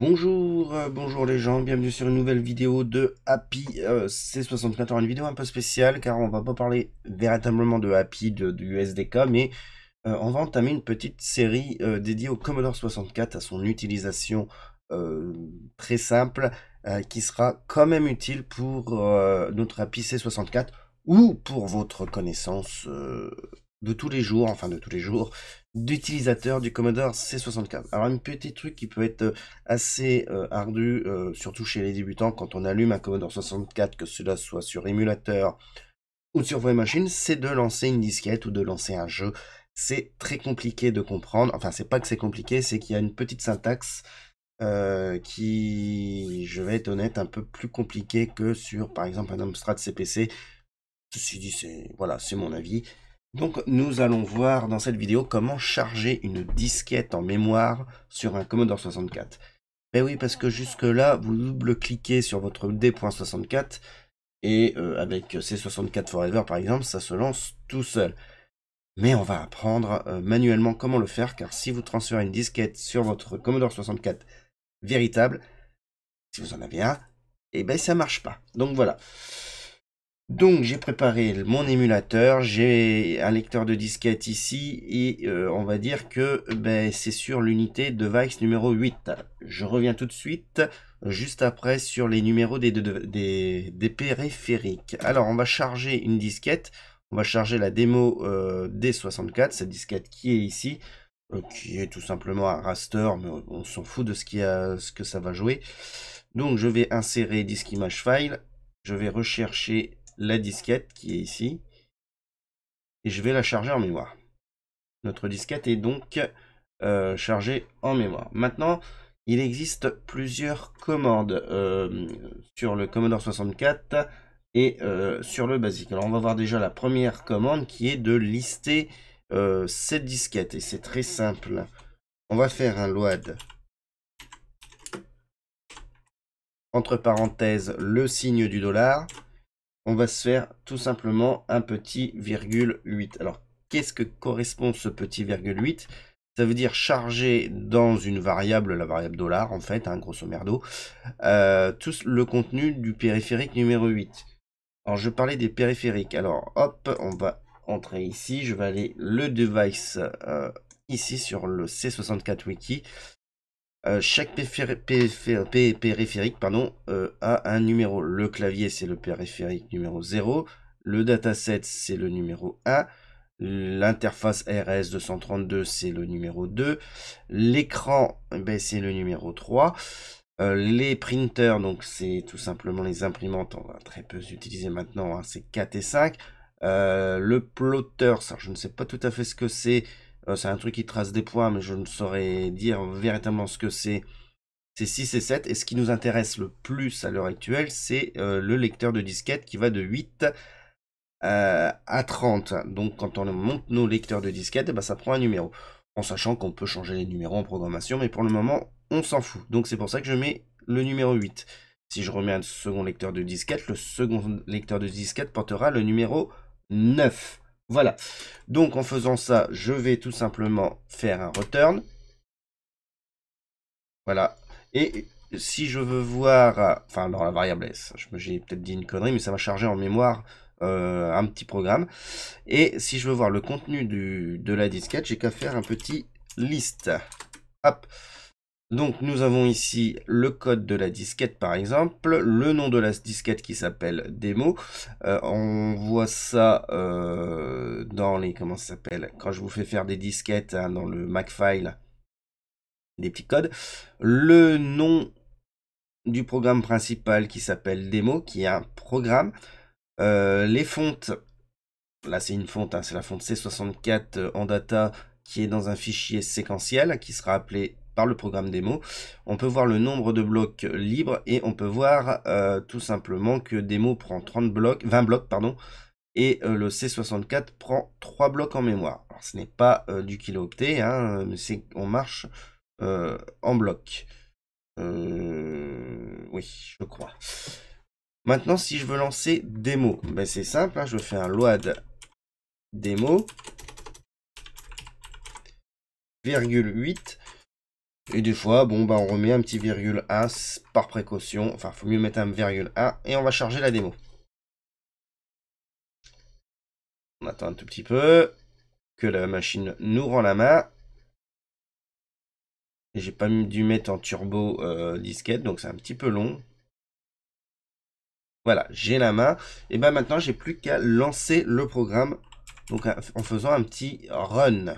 Bonjour, euh, bonjour les gens, bienvenue sur une nouvelle vidéo de Happy euh, C64. une vidéo un peu spéciale car on va pas parler véritablement de Happy, de, du SDK, mais euh, on va entamer une petite série dédiée au Commodore 64, à son utilisation très simple, qui sera quand même utile pour notre Happy C64 ou pour votre connaissance de tous les jours, enfin de tous les jours, d'utilisateurs du Commodore C64. Alors un petit truc qui peut être euh, assez euh, ardu, euh, surtout chez les débutants, quand on allume un Commodore 64, que cela soit sur émulateur ou sur vraie machine, c'est de lancer une disquette ou de lancer un jeu. C'est très compliqué de comprendre, enfin c'est pas que c'est compliqué, c'est qu'il y a une petite syntaxe qui, je vais être honnête, un peu plus compliqué que sur par exemple un Amstrad CPC. Ceci dit, c'est voilà, c'est mon avis. Donc nous allons voir dans cette vidéo comment charger une disquette en mémoire sur un Commodore 64. Ben oui, parce que jusque là, vous double-cliquez sur votre D.64 et euh, avec C64 Forever par exemple, ça se lance tout seul. Mais on va apprendre euh, manuellement comment le faire, car si vous transférez une disquette sur votre Commodore 64 véritable, si vous en avez un, et eh ben ça marche pas. Donc voilà. Donc j'ai préparé mon émulateur, j'ai un lecteur de disquette ici et euh, on va dire que ben, c'est sur l'unité device numéro 8. Je reviens tout de suite juste après sur les numéros des, des, périphériques. Alors on va charger une disquette, on va charger la démo euh, D64, cette disquette qui est ici, euh, qui est tout simplement un raster, mais on, s'en fout de ce, qui a, ce que ça va jouer. Donc je vais insérer disk image file, je vais rechercher la disquette qui est ici. Et je vais la charger en mémoire. Notre disquette est donc euh, chargée en mémoire. Maintenant, il existe plusieurs commandes euh, sur le Commodore 64 et euh, sur le basique. Alors on va voir déjà la première commande qui est de lister cette disquette. Et c'est très simple. On va faire un load entre parenthèses le signe du dollar on va se faire tout simplement un petit virgule 8. Alors, qu'est-ce que correspond ce petit virgule 8 ça veut dire charger dans une variable, la variable dollar en fait, hein, grosso merdo, euh, tout le contenu du périphérique numéro 8. Alors je parlais des périphériques. Alors hop, on va entrer ici. Je vais aller le device euh, ici sur le C64 wiki. Euh, chaque périphérique pardon, euh, a un numéro. Le clavier, c'est le périphérique numéro 0. Le dataset, c'est le numéro 1. L'interface RS232, c'est le numéro 2. L'écran, eh ben, c'est le numéro 3. Euh, les printers, donc c'est tout simplement les imprimantes, on va très peu utiliser maintenant, hein, c'est 4 et 5. le plotter, ça, je ne sais pas tout à fait ce que c'est. Euh, c'est un truc qui trace des points, mais je ne saurais dire véritablement ce que c'est. C'est 6 et 7. Et ce qui nous intéresse le plus à l'heure actuelle, c'est euh, le lecteur de disquette qui va de 8 euh, à 30. Donc quand on monte nos lecteurs de disquette, eh ben, ça prend un numéro. En sachant qu'on peut changer les numéros en programmation, mais pour le moment, on s'en fout. Donc c'est pour ça que je mets le numéro 8. Si je remets un second lecteur de disquette, le second lecteur de disquette portera le numéro 9. Voilà. Donc en faisant ça, je vais tout simplement faire un return. Voilà. Et si je veux voir, enfin dans la variable S, j'ai peut-être dit une connerie, mais ça va charger en mémoire euh, un petit programme. Et si je veux voir le contenu de la disquette, j'ai qu'à faire un petit list. Hop. Donc nous avons ici le code de la disquette par exemple, le nom de la disquette qui s'appelle démo. Euh, on voit ça euh, dans les comment ça s'appelle quand je vous fais faire des disquettes hein, dans le Macfile, des petits codes. Le nom du programme principal qui s'appelle démo, qui est un programme. Euh, les fontes, là c'est une fonte, hein, c'est la fonte C64 en data qui est dans un fichier séquentiel qui sera appelé le programme démo. On peut voir le nombre de blocs libres et on peut voir euh, tout simplement que démo prend 30 blocs, 20 blocs pardon, et euh, le C64 prend 3 blocs en mémoire. Ce n'est pas euh, du kilo-octet, hein, mais c'est on marche en bloc. oui, je crois. Maintenant, si je veux lancer démo, ben c'est simple, hein, je fais un load démo, virgule 8, Et des fois, bon, bah, on remet un petit virgule 1 par précaution. Enfin, faut mieux mettre un virgule 1 et on va charger la démo. On attend un tout petit peu que la machine nous rend la main. J'ai pas dû mettre en turbo euh, disquette, donc c'est un petit peu long. Voilà, j'ai la main. Et ben maintenant, j'ai plus qu'à lancer le programme en faisant un petit run.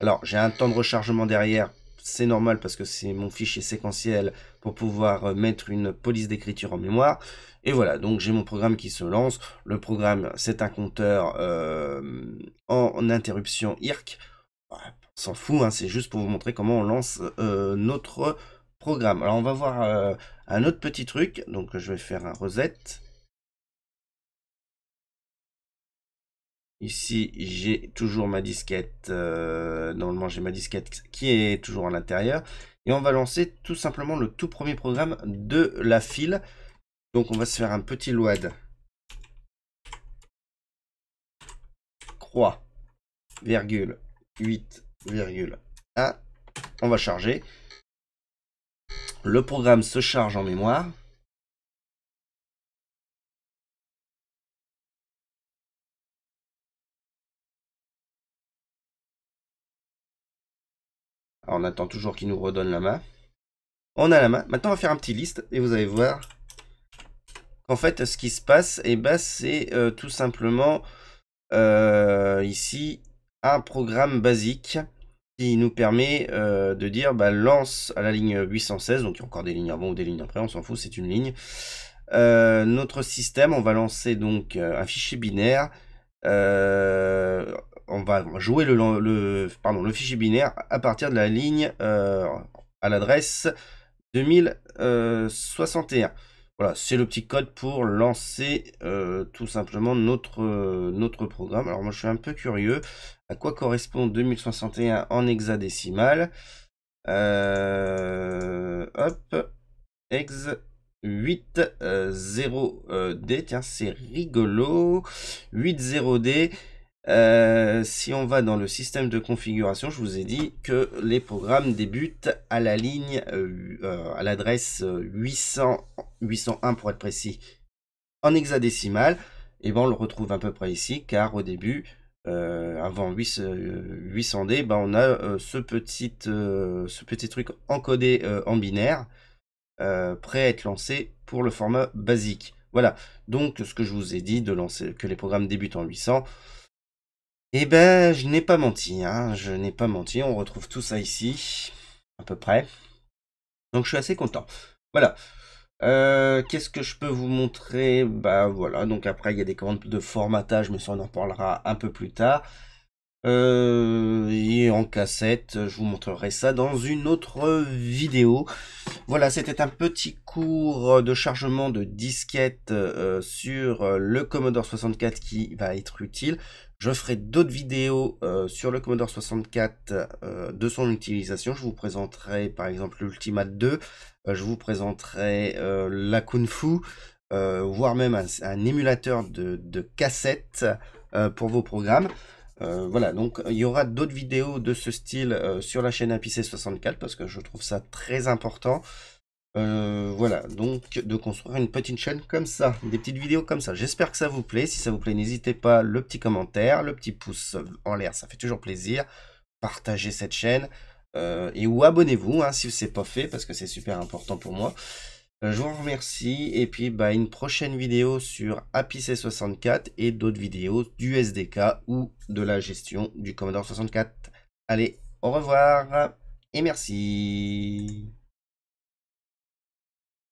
Alors, j'ai un temps de rechargement derrière. C'est normal parce que c'est mon fichier séquentiel pour pouvoir euh, mettre une police d'écriture en mémoire. Et voilà, donc j'ai mon programme qui se lance. Le programme, c'est un compteur euh, en, interruption IRC. on s'en fout, hein, c'est juste pour vous montrer comment on lance euh, notre programme. Alors on va voir un autre petit truc. Donc je vais faire un reset. Ici, j'ai toujours ma disquette. Euh, normalement, j'ai ma disquette qui est toujours à l'intérieur. Et on va lancer tout simplement le tout premier programme de la file. Donc, on va se faire un petit load. Croix, virgule, 8, virgule 1. On va charger. Le programme se charge en mémoire. On attend toujours qu'il nous redonne la main. On a la main. Maintenant, on va faire un petit liste et vous allez voir qu'en fait, ce qui se passe, eh ben, c'est euh, tout simplement euh, ici un programme basique qui nous permet euh, de dire bah, lance à la ligne 816, donc il y a encore des lignes avant ou des lignes après, on s'en fout, c'est une ligne. notre système, on va lancer donc un fichier binaire on va jouer le, pardon, le fichier binaire à partir de la ligne euh, à l'adresse 2061. Voilà, c'est le petit code pour lancer euh, tout simplement notre, notre programme. Alors moi je suis un peu curieux. À quoi correspond 2061 en hexadécimal? Euh, Hop, hex 80D, tiens c'est rigolo. 80D. Euh, si on va dans le système de configuration, je vous ai dit que les programmes débutent à la ligne, euh, euh, à l'adresse 800, 801 pour être précis, en hexadécimal. Et ben on le retrouve à peu près ici, car au début, avant 800D, ben on a ce, petit, ce petit truc encodé en binaire, prêt à être lancé pour le format basique. Voilà, donc ce que je vous ai dit, de lancer que les programmes débutent en 800, eh ben, je n'ai pas menti, hein. je n'ai pas menti, on retrouve tout ça ici, à peu près. Donc je suis assez content. Voilà. Euh, qu'est-ce que je peux vous montrer? Bah voilà, donc après il y a des commandes de formatage, mais ça on en parlera un peu plus tard. Euh, et en cassette, je vous montrerai ça dans une autre vidéo. Voilà, c'était un petit cours de chargement de disquette euh, sur le Commodore 64 qui va être utile. Je ferai d'autres vidéos euh, sur le Commodore 64 euh, de son utilisation. Je vous présenterai par exemple l'Ultimate 2. Euh, je vous présenterai la Kung Fu, voire même un, émulateur de, de cassette pour vos programmes. voilà, donc il y aura d'autres vidéos de ce style sur la chaîne APC64 parce que je trouve ça très important. Euh, voilà, donc de construire une petite chaîne comme ça, des petites vidéos comme ça. J'espère que ça vous plaît. Si ça vous plaît, n'hésitez pas, le petit commentaire, le petit pouce en l'air, ça fait toujours plaisir. Partagez cette chaîne euh, et ou abonnez-vous hein, si ce n'est pas fait parce que c'est super important pour moi. Euh, je vous remercie et puis bah, une prochaine vidéo sur c 64 et d'autres vidéos du SDK ou de la gestion du Commodore 64. Allez, au revoir et merci.